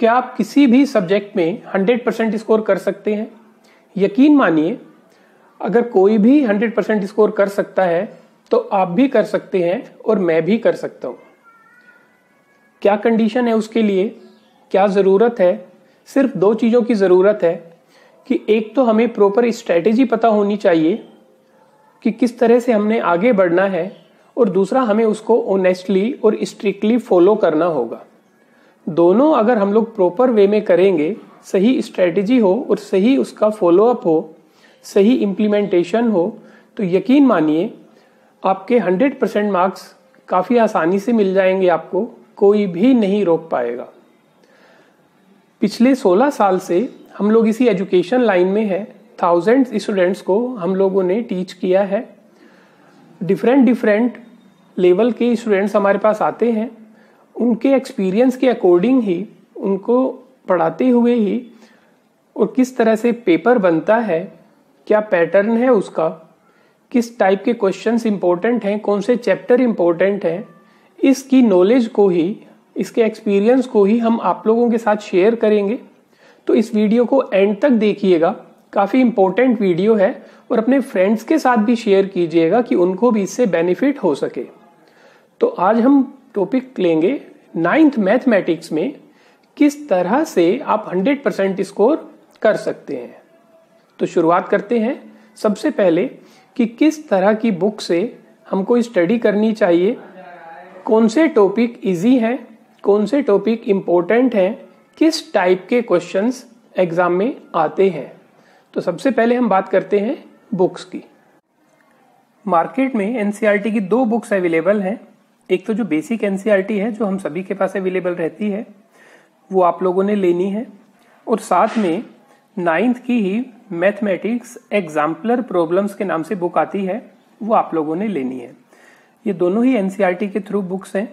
क्या आप किसी भी सब्जेक्ट में 100 परसेंट स्कोर कर सकते हैं? यकीन मानिए, अगर कोई भी 100 परसेंट स्कोर कर सकता है तो आप भी कर सकते हैं और मैं भी कर सकता हूँ। क्या कंडीशन है उसके लिए? क्या ज़रूरत है? सिर्फ़ दो चीज़ों की ज़रूरत है कि एक तो हमें प्रॉपर स्ट्रेटेजी पता होनी चाहिए कि किस तरह से हमने आगे बढ़ना है और दूसरा हमें उसको ऑनेस्टली और स्ट्रिक्टली फॉलो करना होगा। दोनों अगर हम लोग प्रॉपर वे में करेंगे, सही स्ट्रेटेजी हो और सही उसका फॉलोअप हो, सही इम्प्लीमेंटेशन हो तो यकीन मानिए, आपके 100 परसेंट मार्क्स काफ़ी आसानी से मिल जाएँगे आपको, कोई भी नहीं रोक पाएगा। पिछले 16 साल से हम लोग इसी एजुकेशन लाइन में है। थाउज़ेंड स्टूडेंट्स को हम लोगों ने टीच किया है। डिफरेंट डिफरेंट लेवल के स्टूडेंट्स हमारे पास आते हैं। उनके एक्सपीरियंस के अकॉर्डिंग ही, उनको पढ़ाते हुए ही, और किस तरह से पेपर बनता है, क्या पैटर्न है उसका, किस टाइप के क्वेश्चंस इंपॉर्टेंट हैं, कौन से चैप्टर इंपॉर्टेंट हैं, इसकी नॉलेज को ही, इसके एक्सपीरियंस को ही हम आप लोगों के साथ शेयर करेंगे। तो इस वीडियो को एंड तक देखिएगा, काफ़ी इंपॉर्टेंट वीडियो है, और अपने फ्रेंड्स के साथ भी शेयर कीजिएगा कि उनको भी इससे बेनिफिट हो सके। तो आज हम टॉपिक लेंगे नाइन्थ मैथमेटिक्स में किस तरह से आप 100 परसेंट स्कोर कर सकते हैं। तो शुरुआत करते हैं। सबसे पहले कि किस तरह की बुक से हमको स्टडी करनी चाहिए? कौन से टॉपिक इजी हैं? कौन से टॉपिक इम्पोर्टेंट हैं? किस टाइप के क्वेश्चंस एग्ज़ाम में आते हैं? तो सबसे पहले हम बात करते हैं बुक्स की। मार्केट में एनसीईआरटी की दो बुक्स अवेलेबल हैं। एक तो जो बेसिक एनसीईआरटी है, जो हम सभी के पास अवेलेबल रहती है, वो आप लोगों ने लेनी है। और साथ में नाइन्थ की ही मैथमेटिक्स एग्जाम्पलर प्रॉब्लम्स के नाम से बुक आती है, वो आप लोगों ने लेनी है। ये दोनों ही एनसीईआरटी के थ्रू बुक्स हैं।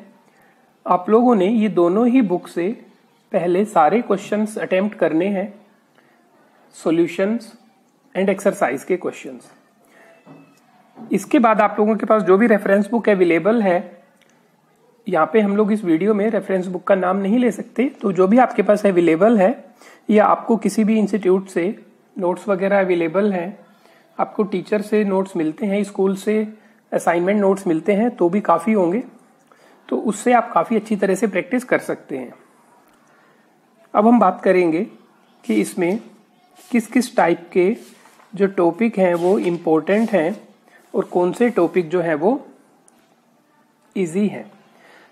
आप लोगों ने ये दोनों ही बुक से पहले सारे क्वेश्चंस अटेम्प्ट करने हैं सॉल्यूशंस एंड एक्सरसाइज के क्वेश्चंस इसके बाद आप लोगों के पास जो भी रेफरेंस बुक अवेलेबल है यहाँ पे हम लोग इस वीडियो में रेफरेंस बुक का नाम नहीं ले सकते। तो जो भी आपके पास अवेलेबल है, या आपको किसी भी इंस्टीट्यूट से नोट्स वगैरह अवेलेबल हैं, आपको टीचर से नोट्स मिलते हैं स्कूल से असाइनमेंट नोट्स मिलते हैं तो भी काफ़ी होंगे। तो उससे आप काफ़ी अच्छी तरह से प्रैक्टिस कर सकते हैं। अब हम बात करेंगे कि इसमें किस किस टाइप के जो टॉपिक हैं वो इम्पोर्टेंट हैं, और कौन से टॉपिक जो हैं वो इजी हैं।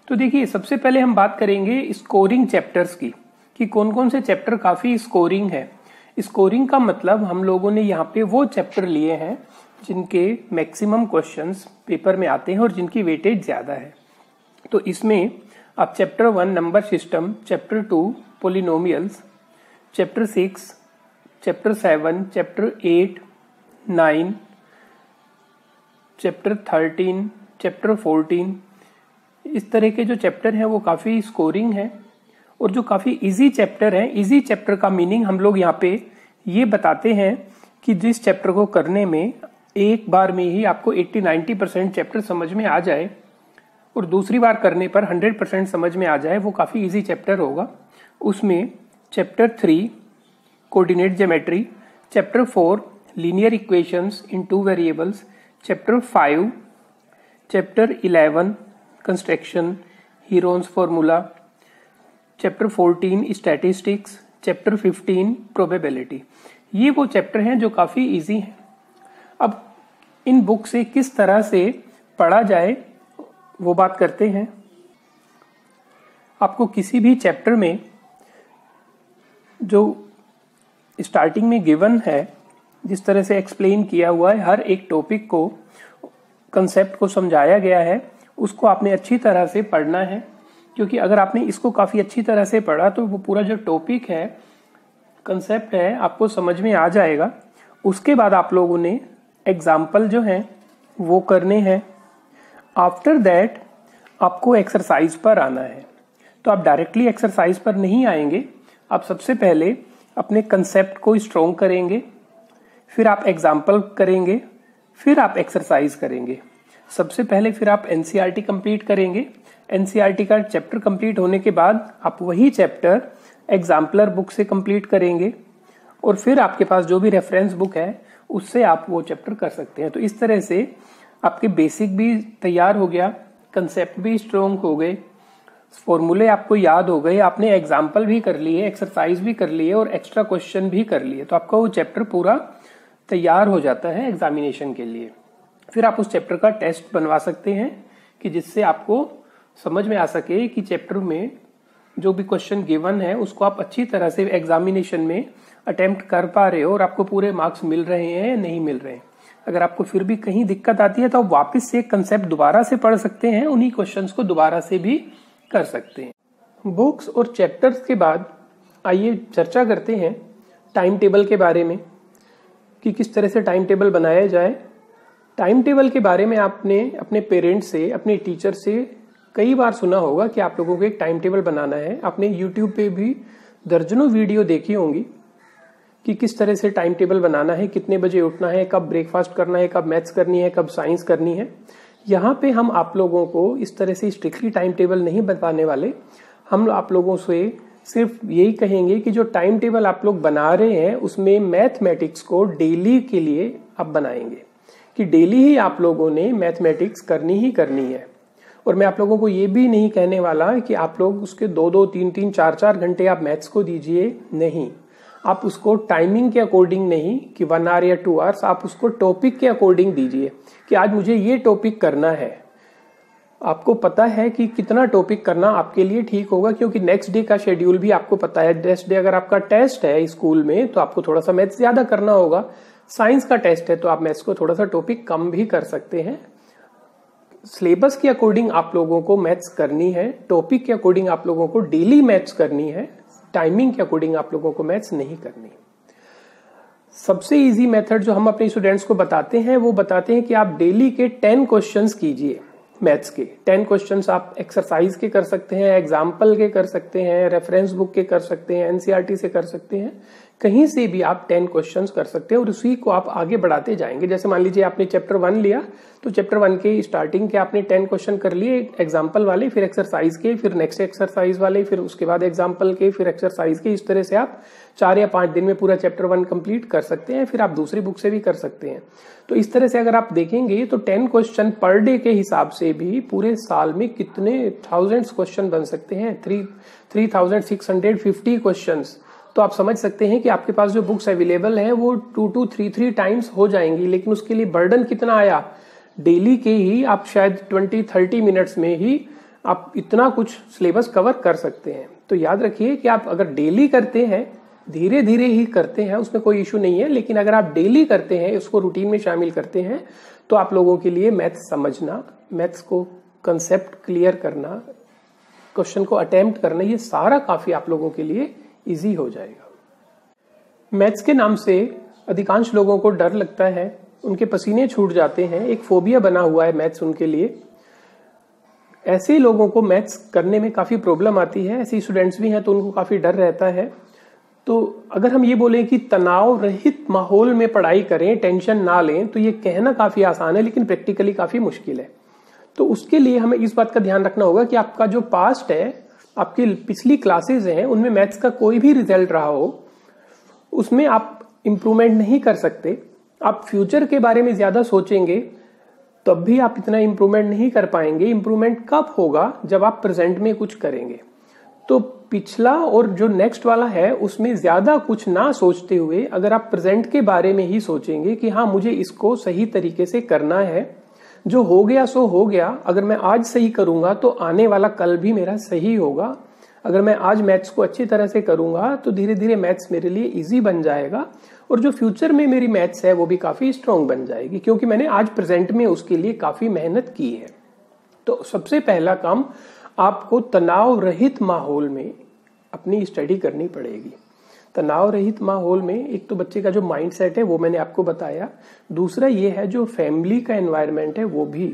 तो देखिए, सबसे पहले हम बात करेंगे स्कोरिंग चैप्टर्स की, कि कौन कौन से चैप्टर काफ़ी स्कोरिंग है। स्कोरिंग का मतलब हम लोगों ने यहाँ पे वो चैप्टर लिए हैं, जिनके मैक्सिमम क्वेश्चंस पेपर में आते हैं और जिनकी वेटेज ज़्यादा है। तो इसमें आप chapter one number system chapter two polynomials chapter six chapter seven chapter eight nine chapter thirteen chapter fourteen इस तरह के जो चैप्टर हैं, वो काफ़ी स्कोरिंग है और जो काफ़ी इजी चैप्टर है इजी चैप्टर का मीनिंग हम लोग यहाँ पे ये बताते हैं कि जिस चैप्टर को करने में एक बार में ही आपको 80-90 परसेंट चैप्टर समझ में आ जाए और दूसरी बार करने पर 100 परसेंट समझ में आ जाए, वो काफ़ी इजी चैप्टर होगा। उसमें chapter three coordinate geometry chapter four linear equations in two variables chapter five chapter eleven construction Heron's formula chapter 14 statistics chapter 15 probability ये वो चैप्टर हैं जो काफ़ी इजी हैं। अब इन बुक से किस तरह से पढ़ा जाए, वो बात करते हैं। आपको किसी भी चैप्टर में जो स्टार्टिंग में गिवन है, जिस तरह से एक्सप्लेन किया हुआ है, हर एक टॉपिक को कंसेप्ट को समझाया गया है। उसको आपने अच्छी तरह से पढ़ना है, क्योंकि अगर आपने इसको काफ़ी अच्छी तरह से पढ़ा तो वो पूरा जो टॉपिक है कंसेप्ट है, आपको समझ में आ जाएगा। उसके बाद आप लोगों ने एग्ज़ाम्पल जो है, वो करने हैं। आफ्टर दैट आपको एक्सरसाइज पर आना है। तो आप डायरेक्टली एक्सरसाइज पर नहीं आएँगे। आप सबसे पहले अपने कंसेप्ट को स्ट्रोंग करेंगे, फिर आप एग्ज़ाम्पल करेंगे, फिर आप एक्सरसाइज करेंगे। सबसे पहले फिर आप एनसीईआरटी कंप्लीट करेंगे। एनसीईआरटी का चैप्टर कंप्लीट होने के बाद आप वही चैप्टर एग्जाम्पलर बुक से कंप्लीट करेंगे और फिर आपके पास जो भी रेफरेंस बुक है, उससे आप वो चैप्टर कर सकते हैं। तो इस तरह से आपके बेसिक भी तैयार हो गया कंसेप्ट भी स्ट्रोंग हो गए फॉर्मूले आपको याद हो गए, आपने एग्ज़ाम्पल भी कर लिए एक्सरसाइज भी कर लिए और एक्स्ट्रा क्वेश्चन भी कर लिए। तो आपका वो चैप्टर पूरा तैयार हो जाता है एग्जामिनेशन के लिए। फिर आप उस चैप्टर का टेस्ट बनवा सकते हैं कि जिससे आपको समझ में आ सके कि चैप्टर में जो भी क्वेश्चन गिवन है, उसको आप अच्छी तरह से एग्जामिनेशन में अटेम्प्ट कर पा रहे हो और आपको पूरे मार्क्स मिल रहे हैं या नहीं मिल रहे हैं। अगर आपको फिर भी कहीं दिक्कत आती है तो आप वापस से कंसेप्ट दोबारा से पढ़ सकते हैं, उन्हीं क्वेश्चंस को दोबारा से भी कर सकते हैं। बुक्स और चैप्टर्स के बाद आइए चर्चा करते हैं टाइम टेबल के बारे में कि किस तरह से टाइम टेबल बनाया जाए। टाइम टेबल के बारे में आपने अपने पेरेंट्स से, अपने टीचर से कई बार सुना होगा कि आप लोगों को एक टाइम टेबल बनाना है। आपने यूट्यूब पे भी दर्जनों वीडियो देखी होंगी कि किस तरह से टाइम टेबल बनाना है, कितने बजे उठना है, कब ब्रेकफास्ट करना है, कब मैथ्स करनी है, कब साइंस करनी है। यहाँ पे हम आप लोगों को इस तरह से स्ट्रिक्टली टाइम टेबल नहीं बताने वाले। हम आप लोगों से सिर्फ़ यही कहेंगे कि जो टाइम टेबल आप लोग बना रहे हैं, उसमें मैथमेटिक्स को डेली के लिए आप बनाएँगे। कि डेली ही आप लोगों ने मैथमेटिक्स करनी ही करनी है। और मैं आप लोगों को ये भी नहीं कहने वाला कि आप लोग उसके दो दो, तीन तीन, चार चार घंटे आप मैथ्स को दीजिए नहीं। आप उसको टाइमिंग के अकॉर्डिंग नहीं कि वन आवर या टू आवर्स, आप उसको टॉपिक के अकॉर्डिंग दीजिए कि आज मुझे ये टॉपिक करना है। आपको पता है कि कितना टॉपिक करना आपके लिए ठीक होगा, क्योंकि नेक्स्ट डे का शेड्यूल भी आपको पता है। नेक्स्ट डे अगर आपका टेस्ट है स्कूल में तो आपको थोड़ा सा मैथ्स ज़्यादा करना होगा। साइंस का टेस्ट है तो आप मैथ्स को थोड़ा सा टॉपिक कम भी कर सकते हैं। सिलेबस के अकॉर्डिंग आप लोगों को मैथ्स करनी है, टॉपिक के अकॉर्डिंग आप लोगों को डेली मैथ्स करनी है, टाइमिंग के अकॉर्डिंग आप लोगों को मैथ्स नहीं करनी। सबसे इजी मेथड जो हम अपने स्टूडेंट्स को बताते हैं, वो बताते हैं कि आप डेली के टेन क्वेश्चंस कीजिए मैथ्स के। टेन क्वेश्चंस आप एक्सरसाइज के कर सकते हैं एग्ज़ाम्पल के कर सकते हैं रेफरेंस बुक के कर सकते हैं एनसीआरटी से कर सकते हैं। कहीं से भी आप टेन क्वेश्चंस कर सकते हैं और उसी को आप आगे बढ़ाते जाएँगे। जैसे मान लीजिए आपने चैप्टर वन लिया तो चैप्टर वन के स्टार्टिंग के आपने टेन क्वेश्चन कर लिए एग्ज़ाम्पल वाले, फिर एक्सरसाइज के, फिर नेक्स्ट एक्सरसाइज वाले, फिर उसके बाद एग्ज़ाम्पल के, फिर एक्सरसाइज के, इस तरह से आप चार या पाँच दिन में पूरा चैप्टर वन कंप्लीट कर सकते हैं, फिर आप दूसरी बुक से भी कर सकते हैं। तो इस तरह से अगर आप देखेंगे तो टेन क्वेश्चन पर डे के हिसाब से भी पूरे साल में कितने थाउजेंड्स क्वेश्चन बन सकते हैं? Three three thousand six hundred fifty question तो आप समझ सकते हैं कि आपके पास जो बुक्स अवेलेबल हैं, वो two two three three times हो जाएँगी, लेकिन उसके लिए बर्डन कितना आया? डेली के ही आप शायद ट्वेंटी थर्टी मिनट्स में ही आप इतना कुछ सिलेबस कवर कर सकते हैं। तो याद रखिए कि आप अगर डेली करते हैं धीरे धीरे ही करते हैं, उसमें कोई इशू नहीं है, लेकिन अगर आप डेली करते हैं, उसको रूटीन में शामिल करते हैं तो आप लोगों के लिए मैथ्स समझना मैथ्स को कंसेप्ट क्लियर करना क्वेश्चन को अटेम्प्ट करना, ये सारा काफ़ी आप लोगों के लिए इजी हो जाएगा। मैथ्स के नाम से अधिकांश लोगों को डर लगता है, उनके पसीने छूट जाते हैं, एक फोबिया बना हुआ है मैथ्स उनके लिए। ऐसे लोगों को मैथ्स करने में काफ़ी प्रॉब्लम आती है, ऐसे स्टूडेंट्स भी हैं तो उनको काफ़ी डर रहता है। तो अगर हम ये बोले कि तनाव रहित माहौल में पढ़ाई करें, टेंशन ना लें तो ये कहना काफ़ी आसान है, लेकिन प्रैक्टिकली काफ़ी मुश्किल है। तो उसके लिए हमें इस बात का ध्यान रखना होगा कि आपका जो पास्ट है आपकी पिछली क्लासेस हैं, उनमें मैथ्स का कोई भी रिज़ल्ट रहा हो, उसमें आप इम्प्रूवमेंट नहीं कर सकते। आप फ्यूचर के बारे में ज़्यादा सोचेंगे, तब भी आप इतना इम्प्रूवमेंट नहीं कर पाएँगे। इम्प्रूवमेंट कब होगा? जब आप प्रेजेंट में कुछ करेंगे। तो पिछला और जो नेक्स्ट वाला है, उसमें ज़्यादा कुछ ना सोचते हुए अगर आप प्रेजेंट के बारे में ही सोचेंगे कि हाँ मुझे इसको सही तरीके से करना है जो हो गया सो हो गया। अगर मैं आज सही करूँगा तो आने वाला कल भी मेरा सही होगा। अगर मैं आज मैथ्स को अच्छी तरह से करूँगा तो धीरे धीरे मैथ्स मेरे लिए इजी बन जाएगा। और जो फ्यूचर में मेरी मैथ्स है, वो भी काफ़ी स्ट्रांग बन जाएगी, क्योंकि मैंने आज प्रेजेंट में उसके लिए काफ़ी मेहनत की है। तो सबसे पहला काम, आपको तनाव रहित माहौल में अपनी स्टडी करनी पड़ेगी। तनाव रहित माहौल में एक तो बच्चे का जो माइंड सेट है, वो मैंने आपको बताया। दूसरा ये है, जो फैमिली का एनवायरमेंट है, वो भी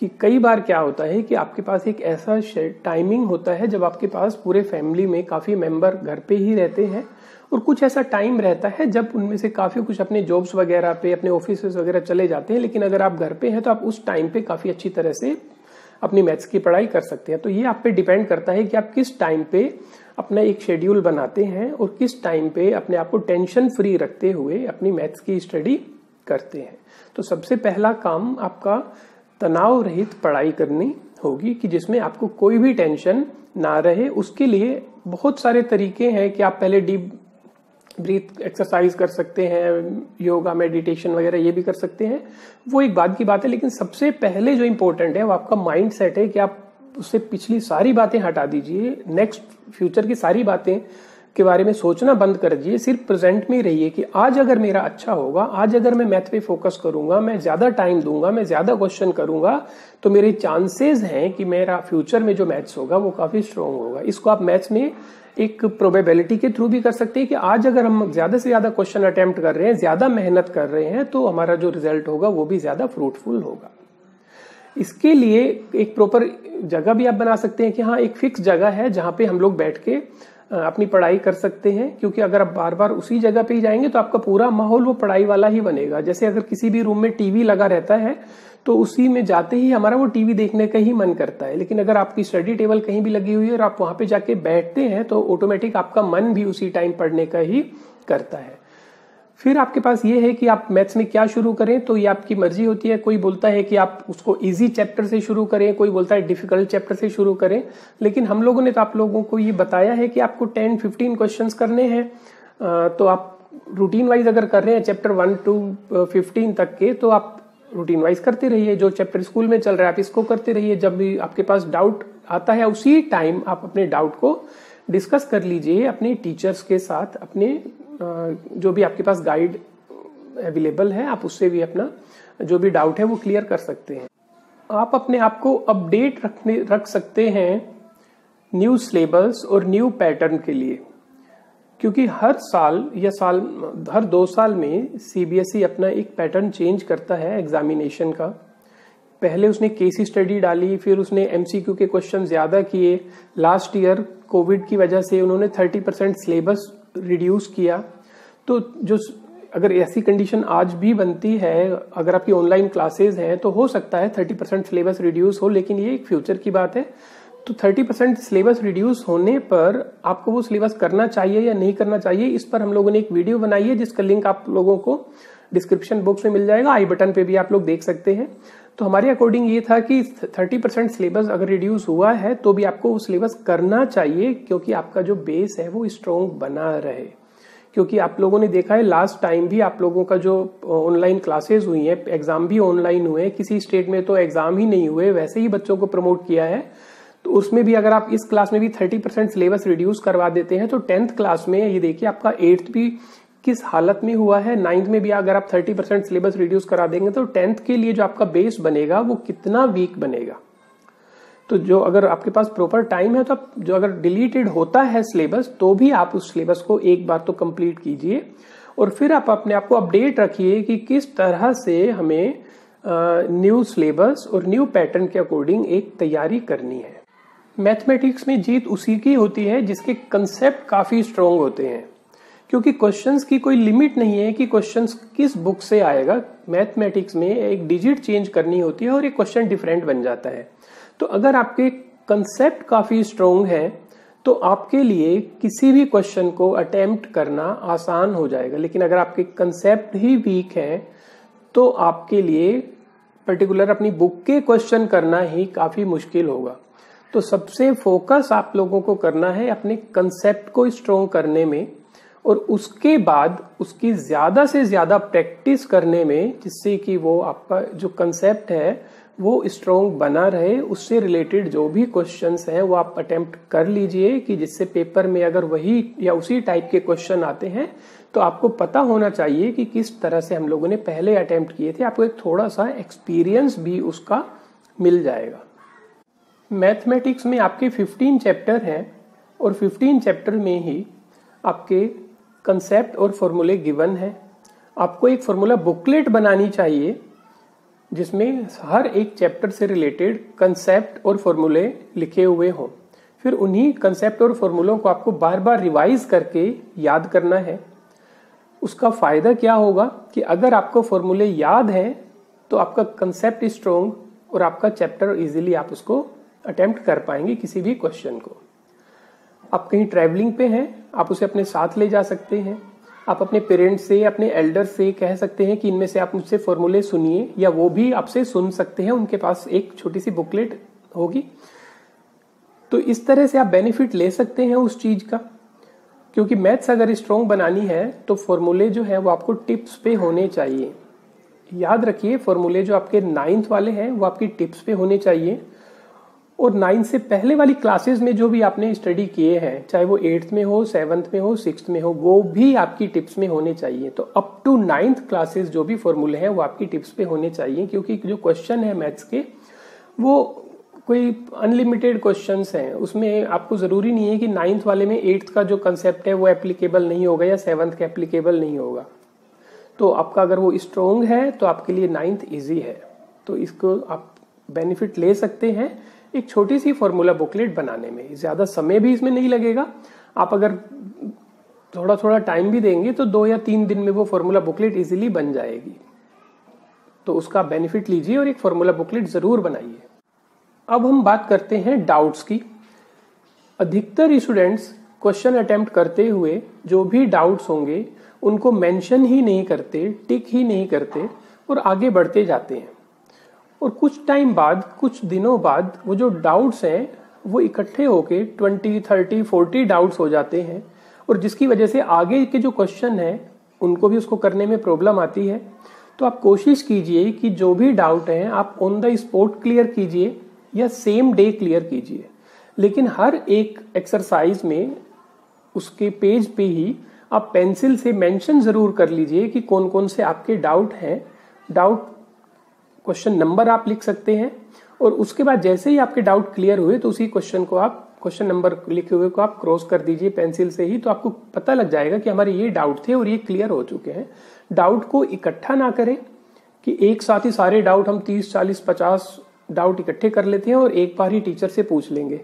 कि कई बार क्या होता है कि आपके पास एक ऐसा टाइमिंग होता है, जब आपके पास पूरे फैमिली में काफ़ी मेंबर घर पे ही रहते हैं और कुछ ऐसा टाइम रहता है, जब उनमें से काफ़ी कुछ अपने जॉब्स वगैरह पे, अपने ऑफ़िस वगैरह चले जाते हैं, लेकिन अगर आप घर पे हैं तो आप उस टाइम पे काफ़ी अच्छी तरह से अपनी मैथ्स की पढ़ाई कर सकते हैं। तो ये आप पे डिपेंड करता है कि आप किस टाइम पे अपना एक शेड्यूल बनाते हैं और किस टाइम पे अपने आप को टेंशन फ्री रखते हुए अपनी मैथ्स की स्टडी करते हैं। तो सबसे पहला काम आपका तनाव रहित पढ़ाई करनी होगी कि जिसमें आपको कोई भी टेंशन ना रहे। उसके लिए बहुत सारे तरीके हैं कि आप पहले डीप ब्रीथ एक्सरसाइज कर सकते हैं योगा मेडिटेशन वगैरह ये भी कर सकते हैं। वो एक बात की बात है, लेकिन सबसे पहले जो इंपॉर्टेंट है वो आपका माइंड सेट है कि आप उससे पिछली सारी बातें हटा दीजिए नेक्स्ट फ्यूचर की सारी बातें के बारे में सोचना बंद कर दीजिए, सिर्फ़ प्रेजेंट में ही रहिए कि आज अगर मेरा अच्छा होगा, आज अगर मैं मैथ पे फोकस करूँगा, मैं ज़्यादा टाइम दूँगा, मैं ज़्यादा क्वेश्चन करूँगा तो मेरे चांसेस हैं कि मेरा फ्यूचर में जो मैथ्स होगा, वो काफ़ी स्ट्रांग होगा। इसको आप मैथ्स में एक प्रोबेबिलिटी के थ्रू भी कर सकते हैं कि आज अगर हम ज़्यादा से ज़्यादा क्वेश्चन अटेम्प्ट कर रहे हैं, ज़्यादा मेहनत कर रहे हैं तो हमारा जो रिज़ल्ट होगा, वो भी ज़्यादा फ्रूटफुल होगा। इसके लिए एक प्रॉपर जगह भी आप बना सकते हैं कि हाँ एक फिक्स जगह है जहाँ पे हम लोग बैठ के अपनी पढ़ाई कर सकते हैं। क्योंकि अगर आप बार बार उसी जगह पे ही जाएँगे तो आपका पूरा माहौल वो पढ़ाई वाला ही बनेगा। जैसे अगर किसी भी रूम में टीवी लगा रहता है तो उसी में जाते ही हमारा वो टीवी देखने का ही मन करता है। लेकिन अगर आपकी स्टडी टेबल कहीं भी लगी हुई है और आप वहाँ पे जाके बैठते हैं तो ऑटोमेटिक आपका मन भी उसी टाइम पढ़ने का ही करता है। फिर आपके पास ये है कि आप मैथ्स में क्या शुरू करें तो ये आपकी मर्ज़ी होती है। कोई बोलता है कि आप उसको इजी चैप्टर से शुरू करें, कोई बोलता है डिफ़िकल्ट चैप्टर से शुरू करें। लेकिन हम लोगों ने तो आप लोगों को ये बताया है कि आपको टेन फिफ्टीन क्वेश्चन करने हैं। तो आप रूटीन वाइज अगर कर रहे हैं चैप्टर वन टू फिफ्टीन तक के तो आप रूटीन वाइज करते रहिए। जो चैप्टर स्कूल में चल रहा है, आप इसको करते रहिए। जब भी आपके पास डाउट आता है, उसी टाइम आप अपने डाउट को डिस्कस कर लीजिए अपने टीचर्स के साथ, अपने जो भी आपके पास गाइड अवेलेबल है, आप उससे भी अपना जो भी डाउट है, वो क्लियर कर सकते हैं। आप अपने आप को अपडेट रखने, रख सकते हैं न्यू सिलेबस और न्यू पैटर्न के लिए। क्योंकि हर साल या साल, हर दो साल में सीबीएसई e अपना एक पैटर्न चेंज करता है एग्जामिनेशन का। पहले उसने केसी स्टडी डाली, फिर उसने एमसीक्यू के क्वेश्चन ज़्यादा किए। लास्ट ईयर कोविड की वजह से उन्होंने थर्टी परसेंट सिलेबस रिड्यूस किया तो जो अगर ऐसी कंडीशन आज भी बनती है, अगर आपकी ऑनलाइन क्लासेस हैं तो हो सकता है थर्टी परसेंट सिलेबस रिड्यूस हो, लेकिन ये एक फ्यूचर की बात है। तो थर्टी परसेंट सिलेबस रिड्यूस होने पर आपको वो सिलेबस करना चाहिए या नहीं करना चाहिए, इस पर हम लोगों ने एक वीडियो बनाई है, जिसका लिंक आप लोगों को डिस्क्रिप्शन बॉक्स में मिल जाएगा। आई बटन पे भी आप लोग देख सकते हैं। तो हमारे अकॉर्डिंग ये था कि थर्टी परसेंट सिलेबस अगर रिड्यूस हुआ है तो भी आपको वो सिलेबस करना चाहिए, क्योंकि आपका जो बेस है वो स्ट्रॉन्ग बना रहे। क्योंकि आप लोगों ने देखा है लास्ट टाइम भी आप लोगों का जो ऑनलाइन क्लासेस हुई है एग्ज़ाम भी ऑनलाइन हुए किसी स्टेट में तो एग्ज़ाम ही नहीं हुए, वैसे ही बच्चों को प्रमोट किया है। तो उसमें भी अगर आप इस क्लास में भी थर्टी परसेंट सिलेबस रिड्यूस करवा देते हैं तो टेंथ क्लास में ये देखिए आपका एट्थ भी किस हालत में हुआ है? नाइन्थ में भी अगर आप थर्टी परसेंट सिलेबस रिड्यूस करा देंगे तो टेंथ के लिए जो आपका बेस बनेगा, वो कितना वीक बनेगा? तो जो अगर आपके पास प्रॉपर टाइम है तो आप जो अगर डिलीटेड होता है सिलेबस तो भी आप उस सिलेबस को एक बार तो कंप्लीट कीजिए। और फिर आप अपने आप को अपडेट रखिए कि किस तरह से हमें न्यू सिलेबस और न्यू पैटर्न के अकॉर्डिंग एक तैयारी करनी है। मैथमेटिक्स में जीत उसी की होती है जिसके कंसेप्ट काफ़ी स्ट्रोंग होते हैं। क्योंकि क्वेश्चंस की कोई लिमिट नहीं है कि क्वेश्चंस किस बुक से आएगा। मैथमेटिक्स में एक डिजिट चेंज करनी होती है और एक क्वेश्चन डिफरेंट बन जाता है। तो अगर आपके कंसेप्ट काफ़ी स्ट्रोंग है तो आपके लिए किसी भी क्वेश्चन को अटेम्प्ट करना आसान हो जाएगा। लेकिन अगर आपके कंसेप्ट ही वीक है तो आपके लिए पर्टिकुलर अपनी बुक के क्वेश्चन करना ही काफ़ी मुश्किल होगा। तो सबसे फोकस आप लोगों को करना है अपने कंसेप्ट को स्ट्रोंग करने में। और उसके बाद उसकी ज़्यादा से ज़्यादा प्रैक्टिस करने में, जिससे कि वो आपका जो कंसेप्ट है, वो स्ट्रोंग बना रहे। उससे रिलेटेड जो भी क्वेश्चंस हैं, वो आप अटेम्प्ट कर लीजिए कि जिससे पेपर में अगर वही या उसी टाइप के क्वेश्चन आते हैं तो आपको पता होना चाहिए कि किस तरह से हम लोगों ने पहले अटेम्प्ट किए थे। आपको एक थोड़ा सा एक्सपीरियंस भी उसका मिल जाएगा। मैथमेटिक्स में आपके 15 चैप्टर हैं और 15 चैप्टर में ही आपके कंसेप्ट और फॉर्मूले गिवन है। आपको एक फॉर्मूला बुकलेट बनानी चाहिए, जिसमें हर एक चैप्टर से रिलेटेड कंसेप्ट और फॉर्मूले लिखे हुए हों। फिर उन्हीं कंसेप्ट और फॉर्मूलों को आपको बार बार रिवाइज करके याद करना है। उसका फ़ायदा क्या होगा कि अगर आपको फॉर्मूले याद है तो आपका कंसेप्ट स्ट्रोंग और आपका चैप्टर इजीली आप उसको अटेम्प्ट कर पाएँगे किसी भी क्वेश्चन को। आप कहीं ट्रैवलिंग पे हैं, आप उसे अपने साथ ले जा सकते हैं। आप अपने पेरेंट्स से अपने एल्डर से कह सकते हैं कि इनमें से आप मुझसे फॉर्मूले सुनिए, या वो भी आपसे सुन सकते हैं, उनके पास एक छोटी सी बुकलेट होगी। तो इस तरह से आप बेनिफिट ले सकते हैं उस चीज़ का। क्योंकि मैथ्स अगर स्ट्रॉन्ग बनानी है तो फॉर्मूले जो है वो आपको टिप्स पे होने चाहिए। याद रखिए फॉर्मूले जो आपके नाइन्थ वाले हैं, वो आपकी टिप्स पे होने चाहिए। और नाइन्थ से पहले वाली क्लासेस में जो भी आपने स्टडी किए हैं, चाहे वो एट्थ में हो सेवन्थ में हो सिक्स में हो, वो भी आपकी टिप्स में होने चाहिए। तो अप टू नाइन्थ क्लासेस जो भी फॉर्मूले हैं, वो आपकी टिप्स पे होने चाहिए, क्योंकि जो क्वेश्चन है मैथ्स के, वो कोई अनलिमिटेड क्वेश्चन हैं। उसमें आपको ज़रूरी नहीं है कि नाइन्थ वाले में एट्थ का जो कंसेप्ट है, वो एप्लीकेबल नहीं होगा या सेवन्थ का एप्लीकेबल नहीं होगा। तो आपका अगर वो स्ट्रोंग है तो आपके लिए नाइन्थ ईजी है। तो इसको आप बेनिफिट ले सकते हैं। एक छोटी सी फॉर्मूला बुकलेट बनाने में। ज़्यादा समय भी इसमें नहीं लगेगा। आप अगर थोड़ा थोड़ा टाइम भी देंगे तो दो या तीन दिन में वो फॉर्मूला बुकलेट इजीली बन जाएगी। तो उसका बेनिफिट लीजिए और एक फॉर्मूला बुकलेट ज़रूर बनाइए। अब हम बात करते हैं डाउट्स की। अधिकतर स्टूडेंट्स क्वेश्चन अटेम्प्ट करते हुए जो भी डाउट्स होंगे, उनको मेंशन ही नहीं करते टिक ही नहीं करते और आगे बढ़ते जाते हैं। और कुछ टाइम बाद, कुछ दिनों बाद, वो जो डाउट्स हैं, वो इकट्ठे होके ट्वेंटी थर्टी फोर्टी डाउट्स हो जाते हैं। और जिसकी वजह से आगे के जो क्वेश्चन है, उनको भी उसको करने में प्रॉब्लम आती है। तो आप कोशिश कीजिए कि जो भी डाउट है, आप ऑन द स्पॉट क्लियर कीजिए या सेम डे क्लियर कीजिए। लेकिन हर एक एक्सरसाइज में उसके पेज पे ही आप पेंसिल से मेंशन ज़रूर कर लीजिए कि कौन कौन से आपके डाउट हैं। डाउट क्वेश्चन नंबर आप लिख सकते हैं और उसके बाद जैसे ही आपके डाउट क्लियर हुए तो उसी क्वेश्चन को आप, क्वेश्चन नंबर लिखे हुए को आप क्रॉस कर दीजिए पेंसिल से ही तो आपको पता लग जाएगा कि हमारे ये डाउट थे और ये क्लियर हो चुके हैं। डाउट को इकट्ठा ना करें कि एक साथ ही सारे डाउट हम तीस, चालीस, पचास डाउट इकट्ठे कर लेते हैं और एक बार ही टीचर से पूछ लेंगे।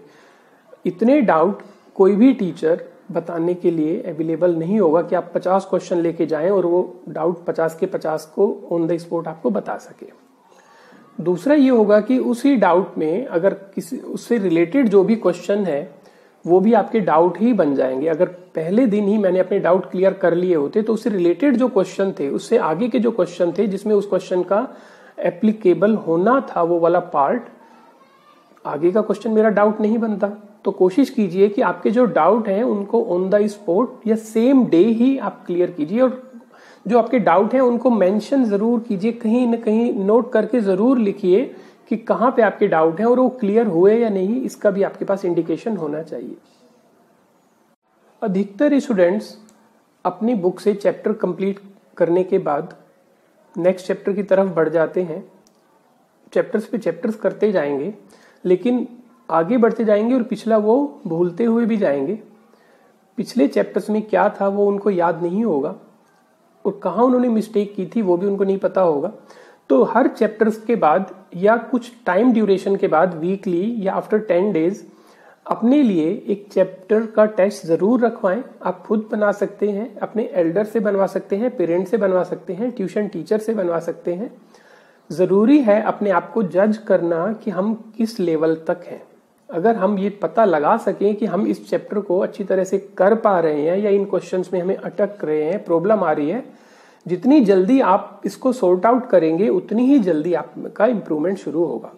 इतने डाउट कोई भी टीचर बताने के लिए अवेलेबल नहीं होगा कि आप 50 क्वेश्चन लेके जाएँ और वो डाउट 50 के 50 को ऑन द स्पॉट आपको बता सके। दूसरा ये होगा कि उसी डाउट में अगर किसी, उससे रिलेटेड जो भी क्वेश्चन है, वो भी आपके डाउट ही बन जाएँगे। अगर पहले दिन ही मैंने अपने डाउट क्लियर कर लिए होते तो उससे रिलेटेड जो क्वेश्चन थे, उससे आगे के जो क्वेश्चन थे, जिसमें उस क्वेश्चन का एप्लीकेबल होना था, वो वाला पार्ट आगे का क्वेश्चन मेरा डाउट नहीं बनता। तो कोशिश कीजिए कि आपके जो डाउट हैं, उनको ऑन द स्पॉट या सेम डे ही आप क्लियर कीजिए और जो आपके डाउट हैं, उनको मेंशन ज़रूर कीजिए, कहीं न कहीं नोट करके ज़रूर लिखिए कि कहाँ पे आपके डाउट हैं और वो क्लियर हुए या नहीं, इसका भी आपके पास इंडिकेशन होना चाहिए। अधिकतर स्टूडेंट्स अपनी बुक से चैप्टर कंप्लीट करने के बाद नेक्स्ट चैप्टर की तरफ़ बढ़ जाते हैं। चैप्टर्स पे चैप्टर्स करते जाएँगे, लेकिन आगे बढ़ते जाएँगे और पिछला वो भूलते हुए भी जाएँगे। पिछले चैप्टर्स में क्या था वो उनको याद नहीं होगा। और कहा उन्होंने मिस्टेक की थी, वो भी उनको नहीं पता होगा। तो हर चैप्टर्स के बाद या कुछ टाइम ड्यूरेशन के बाद वीकली या आफ्टर टेन डेज़ अपने लिए एक चैप्टर का टेस्ट ज़रूर रखवाएँ। आप खुद बना सकते हैं, अपने एल्डर से बनवा सकते हैं पेरेंट से बनवा सकते हैं ट्यूशन टीचर से बनवा सकते हैं। ज़रूरी है अपने आप को जज करना कि हम किस लेवल तक हैं। अगर हम ये पता लगा सकें कि हम इस चैप्टर को अच्छी तरह से कर पा रहे हैं या इन क्वेश्चंस में हमें अटक रहे हैं प्रॉब्लम आ रही है, जितनी जल्दी आप इसको सॉर्ट आउट करेंगे, उतनी ही जल्दी आपका इम्प्रूवमेंट शुरू होगा।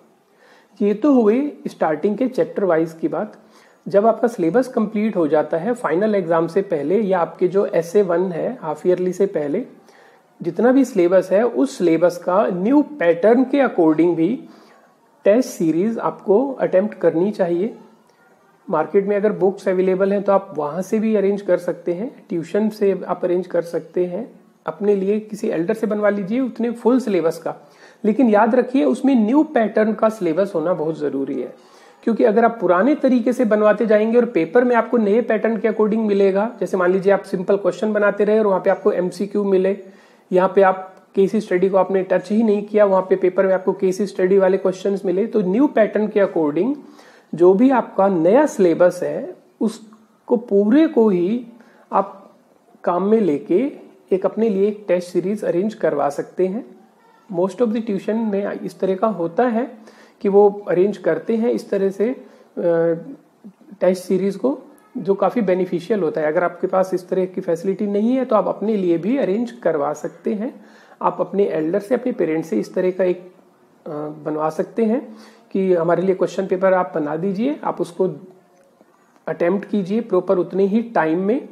ये तो हुए स्टार्टिंग के चैप्टर वाइज की बात। जब आपका सिलेबस कंप्लीट हो जाता है फाइनल एग्ज़ाम से पहले या आपके जो एस ए वन है हाफ़ ईयरली से पहले, जितना भी सिलेबस है, उस सिलेबस का न्यू पैटर्न के अकॉर्डिंग भी टेस्ट सीरीज़ आपको अटेम्प्ट करनी चाहिए। मार्केट में अगर बुक्स अवेलेबल हैं तो आप वहाँ से भी अरेंज कर सकते हैं, ट्यूशन से आप अरेंज कर सकते हैं। अपने लिए किसी एल्डर से बनवा लीजिए उतने फुल सिलेबस का। लेकिन याद रखिए, उसमें न्यू पैटर्न का सिलेबस होना बहुत ज़रूरी है। क्योंकि अगर आप पुराने तरीके से बनवाते जाएँगे और पेपर में आपको नए पैटर्न के अकॉर्डिंग मिलेगा, जैसे मान लीजिए आप सिंपल क्वेश्चन बनाते रहे और वहाँ पे आपको एमसीक्यू मिले, यहाँ पे आप केसी स्टडी को आपने टच ही नहीं किया, वहाँ पे पेपर में आपको केसी स्टडी वाले क्वेश्चन मिले तो न्यू पैटर्न के अकॉर्डिंग जो भी आपका नया सिलेबस है, उसको पूरे को ही आप काम में लेके एक अपने लिए एक टेस्ट सीरीज़ अरेंज करवा सकते हैं। मोस्ट ऑफ़ द ट्यूशन में इस तरह का होता है कि वो अरेंज करते हैं इस तरह से टेस्ट सीरीज़ को, जो काफ़ी बेनिफिशियल होता है। अगर आपके पास इस तरह की फैसिलिटी नहीं है तो आप अपने लिए भी अरेंज करवा सकते हैं। आप अपने एल्डर से, अपने पेरेंट्स से इस तरह का एक बनवा सकते हैं कि हमारे लिए क्वेश्चन पेपर आप बना दीजिए, आप उसको अटेम्प्ट कीजिए प्रॉपर उतने ही टाइम में,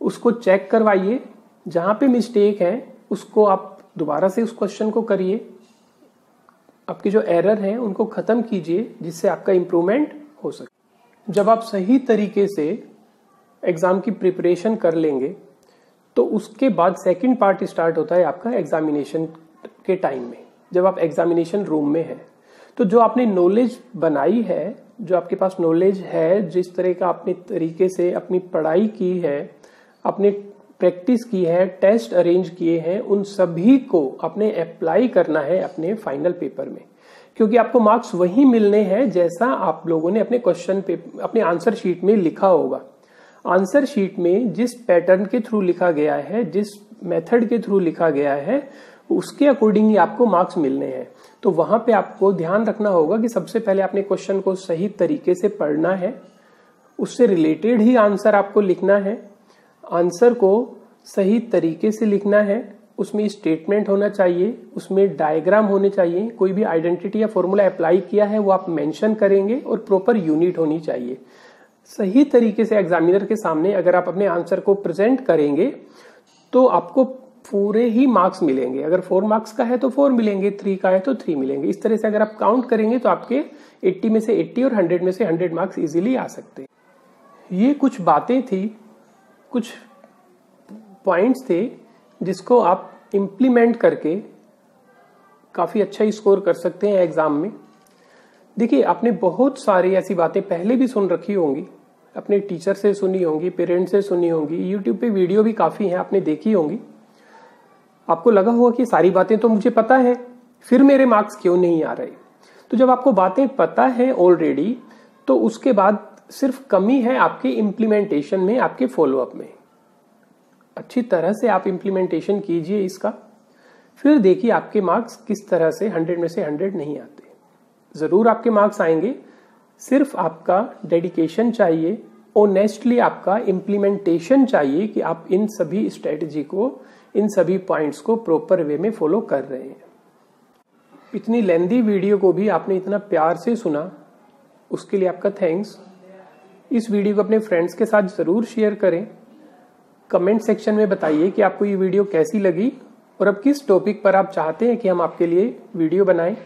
उसको चेक करवाइए, जहाँ पे मिस्टेक है, उसको आप दोबारा से उस क्वेश्चन को करिए, आपके जो एरर हैं, उनको खत्म कीजिए, जिससे आपका इम्प्रूवमेंट हो सके। जब आप सही तरीके से एग्ज़ाम की प्रिपरेशन कर लेंगे तो उसके बाद सेकंड पार्ट स्टार्ट होता है आपका एग्जामिनेशन के टाइम में, जब आप एग्जामिनेशन रूम में है। तो जो आपने नॉलेज बनाई है, जो आपके पास नॉलेज है, जिस तरह का आपने तरीके से अपनी पढ़ाई की है अपने प्रैक्टिस की है टेस्ट अरेंज किए हैं, उन सभी को अपने अप्लाई करना है अपने फाइनल पेपर में। क्योंकि आपको मार्क्स वही मिलने हैं जैसा आप लोगों ने अपने क्वेश्चन पेपर अपने आंसर शीट में लिखा होगा। आंसर शीट में जिस पैटर्न के थ्रू लिखा गया है, जिस मेथड के थ्रू लिखा गया है, उसके अकॉर्डिंग ही आपको मार्क्स मिलने हैं। तो वहाँ पे आपको ध्यान रखना होगा कि सबसे पहले आपने क्वेश्चन को सही तरीके से पढ़ना है। उससे रिलेटेड ही आंसर आपको लिखना है। आंसर को सही तरीके से लिखना है। उसमें स्टेटमेंट होना चाहिए, उसमें डायग्राम होने चाहिए। कोई भी आइडेंटिटी या फॉर्मूला अप्लाई किया है, वो आप मेंशन करेंगे और प्रॉपर यूनिट होनी चाहिए। सही तरीके से एग्जामिनर के सामने अगर आप अपने आंसर को प्रेजेंट करेंगे तो आपको पूरे ही मार्क्स मिलेंगे। अगर फोर मार्क्स का है तो फोर मिलेंगे थ्री का है तो थ्री मिलेंगे। इस तरह से अगर आप काउंट करेंगे तो आपके 80 में से 80 और 100 में से 100 मार्क्स इजीली आ सकते हैं। ये कुछ बातें थी, कुछ पॉइंट्स थे, जिसको आप इम्प्लीमेंट करके काफ़ी अच्छा स्कोर कर सकते हैं एग्ज़ाम में। देखिए, आपने बहुत सारी ऐसी बातें पहले भी सुन रखी होंगी अपने टीचर से सुनी होंगी पेरेंट्स से सुनी होंगी यूट्यूब पे वीडियो भी काफ़ी हैं, आपने देखी होंगी। आपको लगा होगा कि सारी बातें तो मुझे पता है, फिर मेरे मार्क्स क्यों नहीं आ रहे? तो जब आपको बातें पता है ऑलरेडी तो उसके बाद सिर्फ़ कमी है आपके इम्प्लीमेंटेशन में, आपके फॉलोअप में। अच्छी तरह से आप इम्प्लीमेंटेशन कीजिए इसका। फिर देखिए आपके मार्क्स किस तरह से हंड्रेड में से हंड्रेड नहीं आते। ज़रूर आपके मार्क्स आएँगे सिर्फ़ आपका डेडिकेशन चाहिए ओनेस्टली आपका इम्प्लीमेंटेशन चाहिए कि आप इन सभी स्ट्रेटजी को, इन सभी पॉइंट्स को प्रॉपर वे में फॉलो कर रहे हैं। इतनी लेंदी वीडियो को भी आपने इतना प्यार से सुना, उसके लिए आपका थैंक्स इस वीडियो को अपने फ्रेंड्स के साथ ज़रूर शेयर करें। कमेंट सेक्शन में बताइए कि आपको ये वीडियो कैसी लगी और अब किस टॉपिक पर आप चाहते हैं कि हम आपके लिए वीडियो बनाएँ।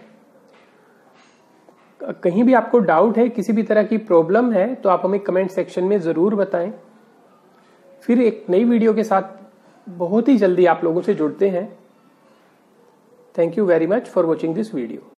कहीं भी आपको डाउट है, किसी भी तरह की प्रॉब्लम है तो आप हमें कमेंट सेक्शन में ज़रूर बताएँ। फिर एक नई वीडियो के साथ बहुत ही जल्दी आप लोगों से जुड़ते हैं। Thank you very much for watching this video